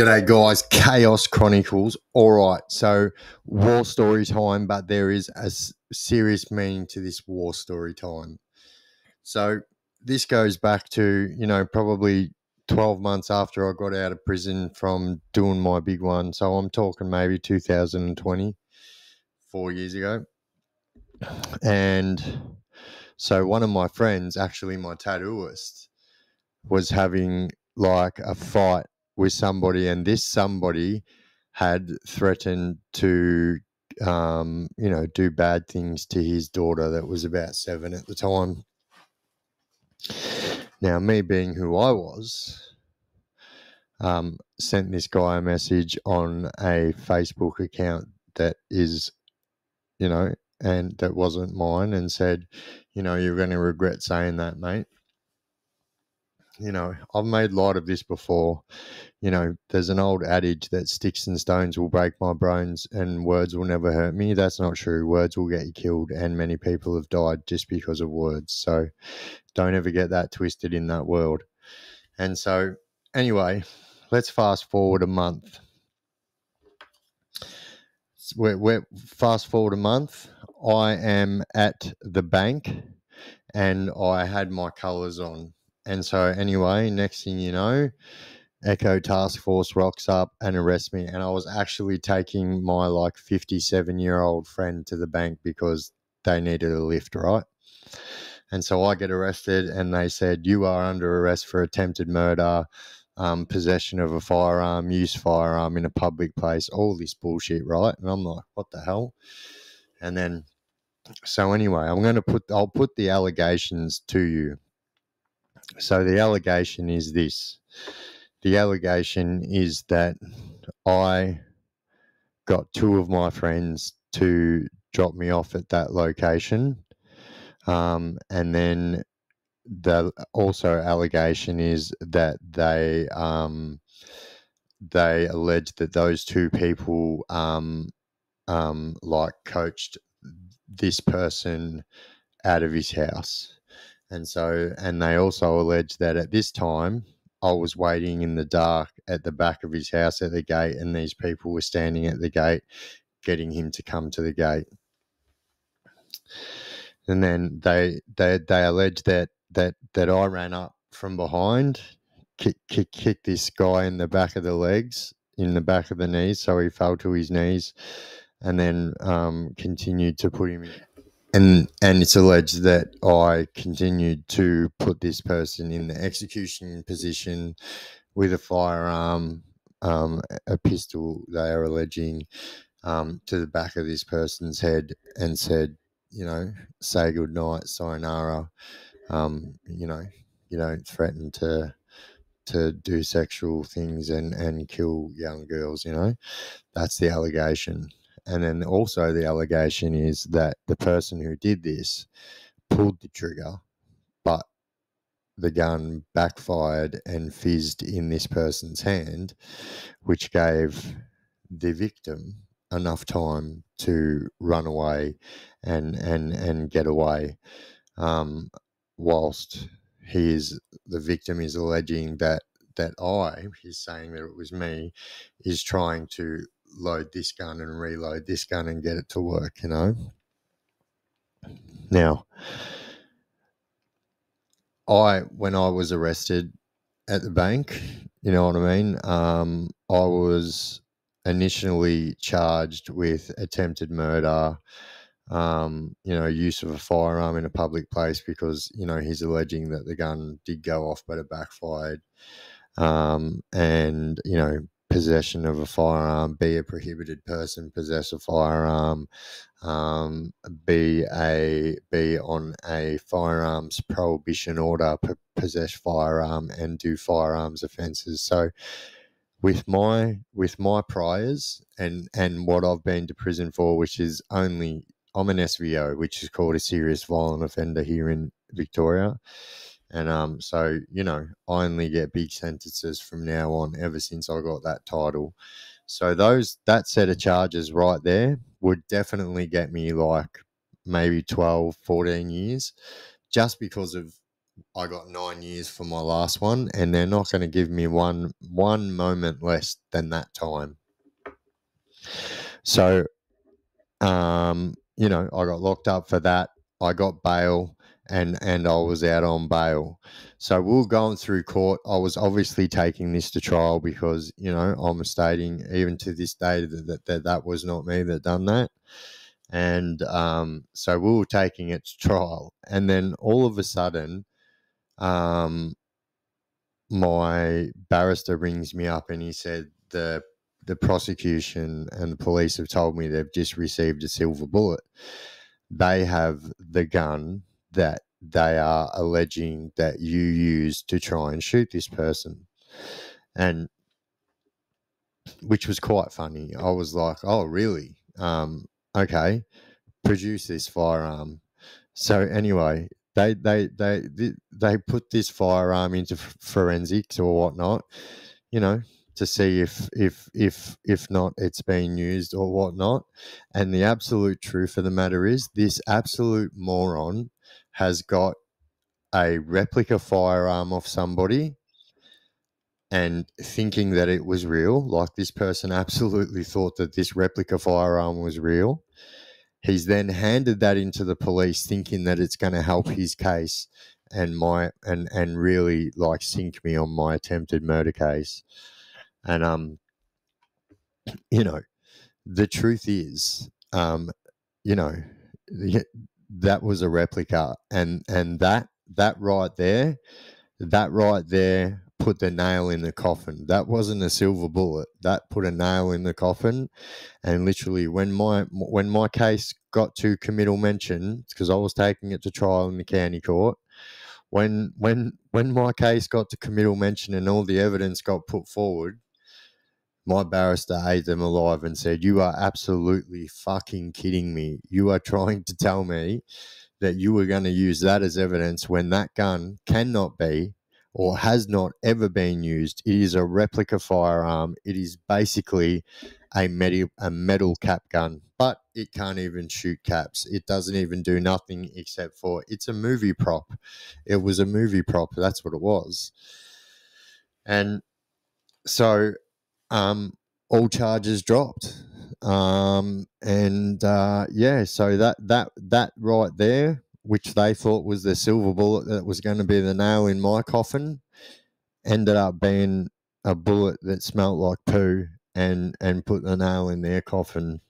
G'day, guys. Chaos Chronicles. All right. So, war story time, but there is a serious meaning to this war story time. So, this goes back to, you know, probably 12 months after I got out of prison from doing my big one. So, I'm talking maybe 2020, four years ago. And so, one of my friends, actually my tattooist, was having like a fight with somebody, and this somebody had threatened to, um, you know, do bad things to his daughter that was about seven at the time. Now, me being who I was, um, sent this guy a message on a Facebook account that is, you know, and that wasn't mine, and said, you know, you're going to regret saying that, mate you know, I've made light of this before. You know, there's an old adage that sticks and stones will break my bones and words will never hurt me. That's not true. Words will get you killed, and many people have died just because of words. So don't ever get that twisted in that world. And so, anyway, let's fast forward a month. We're, we're fast forward a month. I am at the bank and I had my colours on and so, anyway, next thing you know, Echo Task Force rocks up and arrests me. And I was actually taking my like 57 year old friend to the bank because they needed a lift, right? And so I get arrested, and they said, You are under arrest for attempted murder, um, possession of a firearm, use firearm in a public place, all this bullshit, right? And I'm like, What the hell? And then, so anyway, I'm going to put, I'll put the allegations to you so the allegation is this the allegation is that I got two of my friends to drop me off at that location. Um, and then the also allegation is that they um, they allege that those two people um, um, like coached this person out of his house. And so, and they also allege that at this time, I was waiting in the dark at the back of his house at the gate, and these people were standing at the gate, getting him to come to the gate. And then they they they allege that that that I ran up from behind, kick kick kick this guy in the back of the legs, in the back of the knees, so he fell to his knees, and then um, continued to put him and and it's alleged that I continued to put this person in the execution position with a firearm, um, a pistol. They are alleging um, to the back of this person's head and said, you know, say good night, sayonara. Um, you know, you don't threaten to to do sexual things and and kill young girls. You know, that's the allegation. And then also the allegation is that the person who did this pulled the trigger, but the gun backfired and fizzed in this person's hand, which gave the victim enough time to run away and and and get away. Um, whilst he is the victim is alleging that that I, he's saying that it was me, is trying to load this gun and reload this gun and get it to work, you know. Now, I when I was arrested at the bank, you know what I mean. Um, I was initially charged with attempted murder, um, you know, use of a firearm in a public place because you know he's alleging that the gun did go off but it backfired, um, and you know possession of a firearm, be a prohibited person, possess a firearm, um, be a be on a firearms prohibition order, p- possess firearm, and do firearms offences. So, with my with my priors and and what I've been to prison for, which is only I'm an SVO, which is called a serious violent offender here in Victoria. And um, so, you know, I only get big sentences from now on ever since I got that title. So those that set of charges right there would definitely get me like maybe 12, 14 years just because of I got nine years for my last one, and they're not going to give me one one moment less than that time. So, um, you know, I got locked up for that. I got bail, and and I was out on bail. So we are going through court. I was obviously taking this to trial because you know I'm stating even to this day that that, that, that was not me that done that and um, so we were taking it to trial, and then all of a sudden, um, my barrister rings me up and he said the the prosecution and the police have told me they've just received a silver bullet. They have the gun that they are alleging that you used to try and shoot this person. And which was quite funny. I was like, oh, really? Um, okay, produce this firearm. So anyway, they they they they put this firearm into forensics or whatnot, you know, to see if if if if not it's being used or whatnot. And the absolute truth of the matter is, this absolute moron has got a replica firearm off somebody and thinking that it was real, like this person absolutely thought that this replica firearm was real. He's then handed that into the police, thinking that it's going to help his case and my and and really like sink me on my attempted murder case. And um, you know, the truth is, um, you know, that was a replica, and and that that right there, that right there put the nail in the coffin. That wasn't a silver bullet. That put a nail in the coffin. And literally, when my when my case got to committal mention, because I was taking it to trial in the county court, when when when my case got to committal mention and all the evidence got put forward, my barrister ate them alive and said, "You are absolutely fucking kidding me. You are trying to tell me." That you were going to use that as evidence when that gun cannot be or has not ever been used. It is a replica firearm. It is basically a metal, a metal cap gun, but it can't even shoot caps. It doesn't even do nothing except for it's a movie prop. It was a movie prop. That's what it was. And so um, all charges dropped. Um, and uh, yeah, so that that that right there which they thought was the silver bullet that was going to be the nail in my coffin, ended up being a bullet that smelt like poo and and put the nail in their coffin.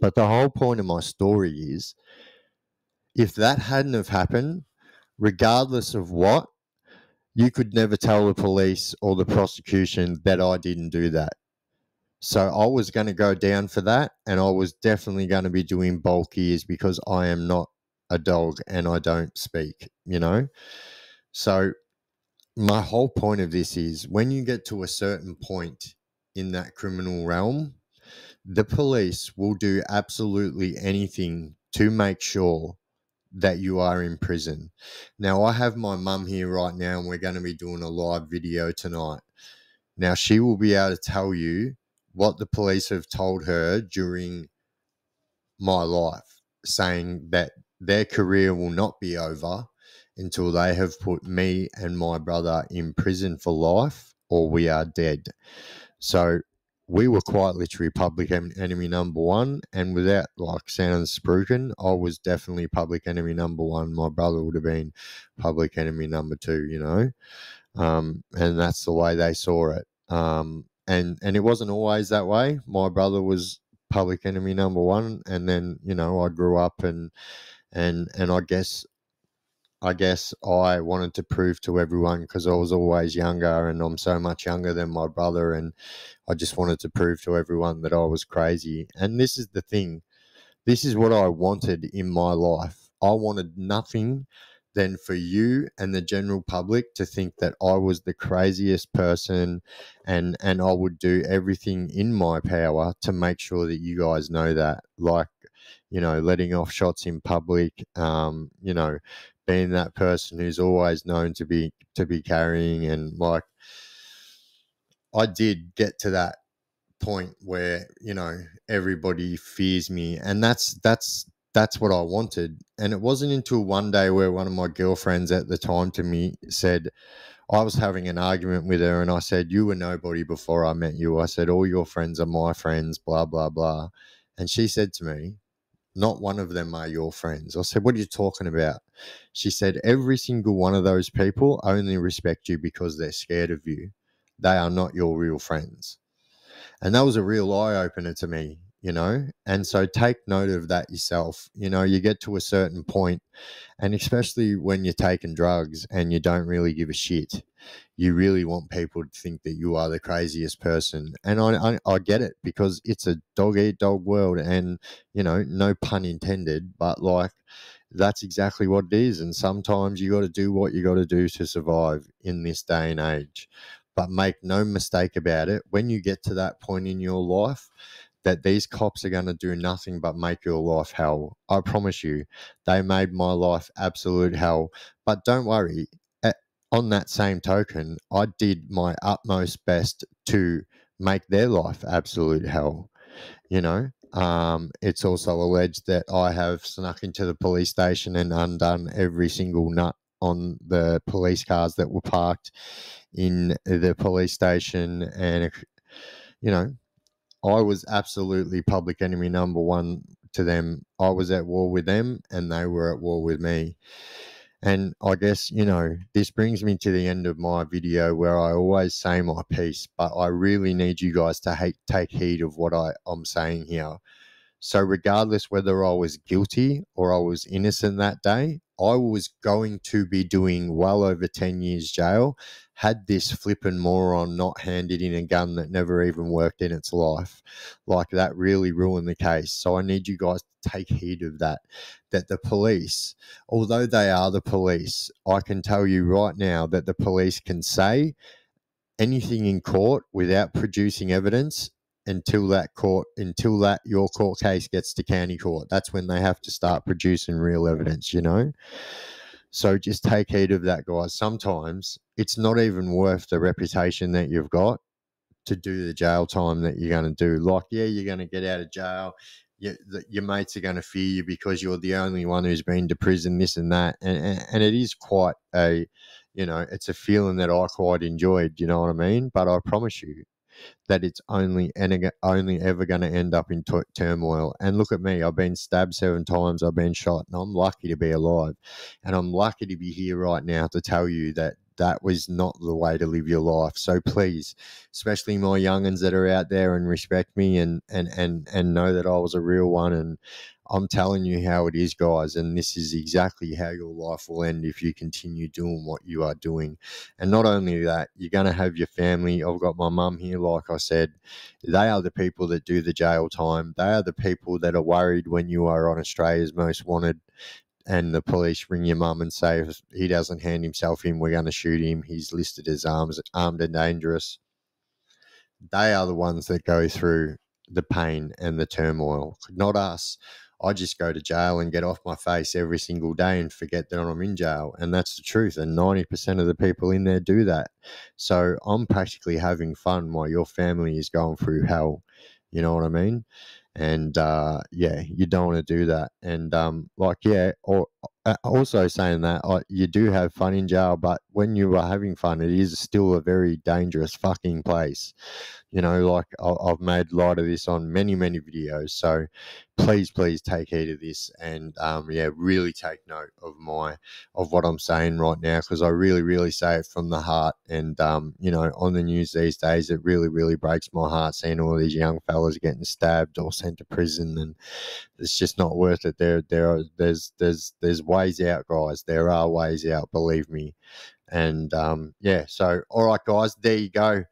But the whole point of my story is if that hadn't have happened, regardless of what, you could never tell the police or the prosecution that I didn't do that. So I was going to go down for that, and I was definitely going to be doing bulk ears because I am not a dog and I don't speak, you know? So, my whole point of this is when you get to a certain point in that criminal realm, the police will do absolutely anything to make sure that you are in prison. Now, I have my mum here right now, and we're going to be doing a live video tonight. Now, she will be able to tell you what the police have told her during my life, saying that their career will not be over until they have put me and my brother in prison for life or we are dead. So we were quite literally public enemy number one. And without like sounding spruiking, I was definitely public enemy number one. My brother would have been public enemy number two, you know? Um, and that's the way they saw it. Um, and, and it wasn't always that way. My brother was public enemy number one. And then, you know, I grew up and, and and I guess I guess I wanted to prove to everyone because I was always younger and I'm so much younger than my brother and I just wanted to prove to everyone that I was crazy. And this is the thing. This is what I wanted in my life. I wanted nothing than for you and the general public to think that I was the craziest person and and I would do everything in my power to make sure that you guys know that. Like you know, letting off shots in public, um, you know, being that person who's always known to be to be carrying and like I did get to that point where, you know, everybody fears me and that's that's that's what I wanted. And it wasn't until one day where one of my girlfriends at the time to me said, I was having an argument with her and I said, You were nobody before I met you. I said, All your friends are my friends, blah, blah, blah. And she said to me, Not one of them are your friends. I said, What are you talking about? She said, Every single one of those people only respect you because they're scared of you. They are not your real friends. And that was a real eye opener to me you know and so take note of that yourself you know you get to a certain point and especially when you're taking drugs and you don't really give a shit you really want people to think that you are the craziest person and i i, I get it because it's a dog eat dog world and you know no pun intended but like that's exactly what it is and sometimes you got to do what you got to do to survive in this day and age but make no mistake about it when you get to that point in your life that these cops are going to do nothing but make your life hell. I promise you, they made my life absolute hell. But don't worry, on that same token, I did my utmost best to make their life absolute hell. You know, um, it's also alleged that I have snuck into the police station and undone every single nut on the police cars that were parked in the police station and you know I was absolutely public enemy number one to them. I was at war with them and they were at war with me. And I guess, you know, this brings me to the end of my video where I always say my piece, but I really need you guys to take heed of what I, I'm saying here. So, regardless whether I was guilty or I was innocent that day, I was going to be doing well over 10 years jail had this flippin' moron not handed in a gun that never even worked in its life. Like that really ruined the case. So I need you guys to take heed of that. That the police, although they are the police, I can tell you right now that the police can say anything in court without producing evidence until that court until that your court case gets to county court that's when they have to start producing real evidence you know so just take heed of that, guys. Sometimes it's not even worth the reputation that you've got to do the jail time that you're going to do. Like, yeah, you're going to get out of jail. Your, your mates are going to fear you because you're the only one who's been to prison, this and that. And, and, and it is quite a, you know, it's a feeling that I quite enjoyed. You know what I mean? But I promise you, that it's only only ever going to end up in t- turmoil. And look at me, I've been stabbed seven times, I've been shot, and I'm lucky to be alive. And I'm lucky to be here right now to tell you that that was not the way to live your life. So please, especially my youngins that are out there and respect me and and and and know that I was a real one and I'm telling you how it is, guys, and this is exactly how your life will end if you continue doing what you are doing. And not only that, you're going to have your family. I've got my mum here, like I said. They are the people that do the jail time. They are the people that are worried when you are on Australia's most wanted and the police ring your mum and say if he doesn't hand himself in, we're going to shoot him. He's listed as arms, armed and dangerous. They are the ones that go through the pain and the turmoil, not us. I just go to jail and get off my face every single day and forget that I'm in jail. And that's the truth. And 90% of the people in there do that. So I'm practically having fun while your family is going through hell. You know what I mean? And uh, yeah, you don't want to do that. And um, like, yeah, or uh, also saying that you do have fun in jail, but when you are having fun, it is still a very dangerous fucking place. You know, like I've made light of this on many, many videos. So please, please take heed of this and um, yeah, really take note of my of what I'm saying right now because I really, really say it from the heart. And um, you know, on the news these days, it really, really breaks my heart seeing all these young fellas getting stabbed or sent to prison, and it's just not worth it. There, there are there's there's there's ways out, guys. There are ways out, believe me. And um, yeah, so all right, guys, there you go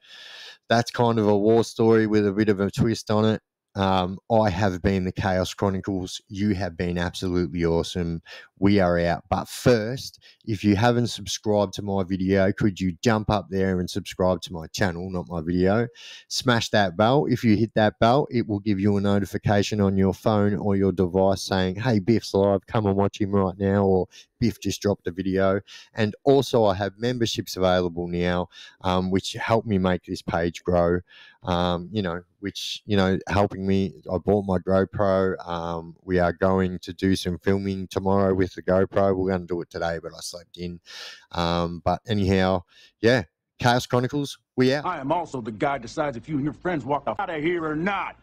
that's kind of a war story with a bit of a twist on it. Um, I have been the Chaos Chronicles. You have been absolutely awesome. We are out. But first, if you haven't subscribed to my video, could you jump up there and subscribe to my channel, not my video? Smash that bell. If you hit that bell, it will give you a notification on your phone or your device saying, hey, Biff's live, come and watch him right now, or Biff just dropped a video. And also, I have memberships available now, um, which help me make this page grow. Um, you know, which you know helping me. I bought my GoPro. Um, we are going to do some filming tomorrow with the GoPro. We're going to do it today, but I slept in. Um, but anyhow, yeah, Chaos Chronicles. We out. I am also the guy decides if you and your friends walk out of here or not.